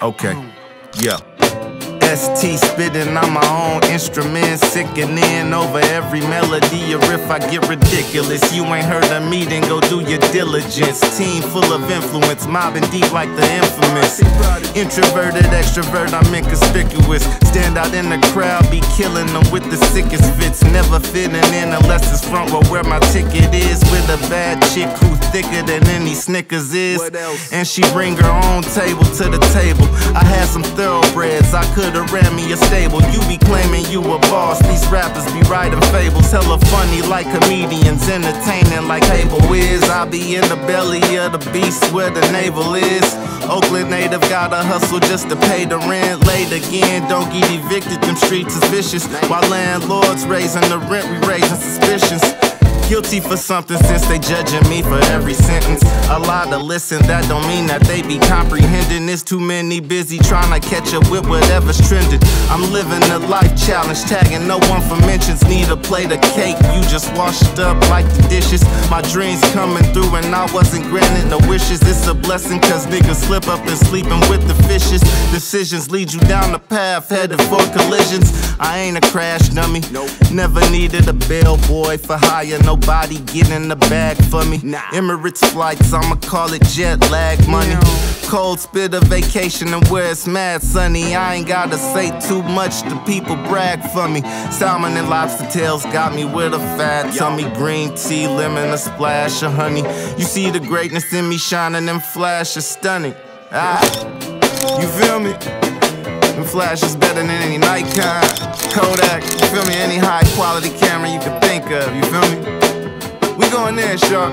Okay, yeah. ST Spittin on my own instrument, sickening in over every melody or if I get ridiculous. You ain't heard of me, then go do your diligence. Team full of influence, mobbing deep like the infamous. Introverted, extrovert, I'm inconspicuous. Stand out in the crowd, be killing them with the sickest fits. Never fitting in unless it's front row where my ticket is. A bad chick who thicker than any Snickers is. And she bring her own table to the table. I had some thoroughbreds, I could've ran me a stable. You be claiming you a boss, these rappers be writing fables. Hella funny like comedians, entertaining like Abel is. I be in the belly of the beast where the navel is. Oakland native gotta hustle just to pay the rent. Late again, don't get evicted, them streets is vicious. While landlords raising the rent, we raising suspicions. Guilty for something since they judging me for every sentence. A lot to listen, that don't mean that they be comprehending. There's too many busy trying to catch up with whatever's trending. I'm living a life challenge, tagging no one for mentions. Need a plate of cake, you just washed up like the dishes. My dreams coming through and I wasn't granted no wishes. It's a blessing cause niggas slip up and sleeping with the fishes. Decisions lead you down the path, headed for collisions. I ain't a crash dummy, never needed a bellboy for hire. No nobody getting the bag for me. Nah. Emirates flights, I'ma call it jet lag money. Cold spit a vacation and where it's mad sunny. I ain't gotta say too much, the people brag for me. Salmon and lobster tails got me with a fat tummy. Green tea, lemon, a splash of honey. You see the greatness in me shining and flash is stunning. Ah, you feel me? Flash is better than any Nikon, Kodak. You feel me? Any high quality camera you can think of. You feel me? We going there, shark.